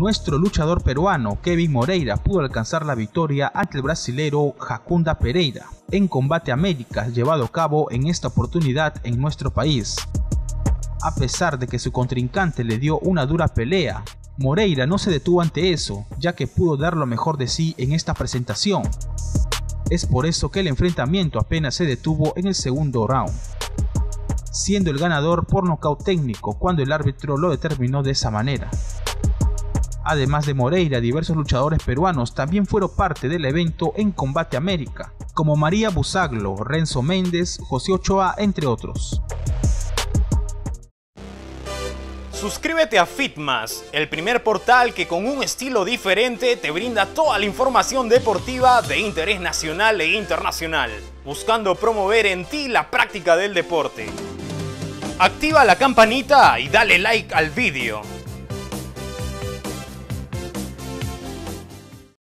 nuestro luchador peruano Kevin Moreira pudo alcanzar la victoria ante el brasilero Jacunda Pereira en combate América llevado a cabo en esta oportunidad en nuestro país. A pesar de que su contrincante le dio una dura pelea, Moreira no se detuvo ante eso, ya que pudo dar lo mejor de sí en esta presentación. Es por eso que el enfrentamiento apenas se detuvo en el segundo round, siendo el ganador por nocaut técnico cuando el árbitro lo determinó de esa manera. Además de Moreira, diversos luchadores peruanos también fueron parte del evento en Combate América, como María Busaglo, Renzo Méndez, José Ochoa, entre otros. Suscríbete a Fitmas, el primer portal que con un estilo diferente te brinda toda la información deportiva de interés nacional e internacional, buscando promover en ti la práctica del deporte. Activa la campanita y dale like al vídeo.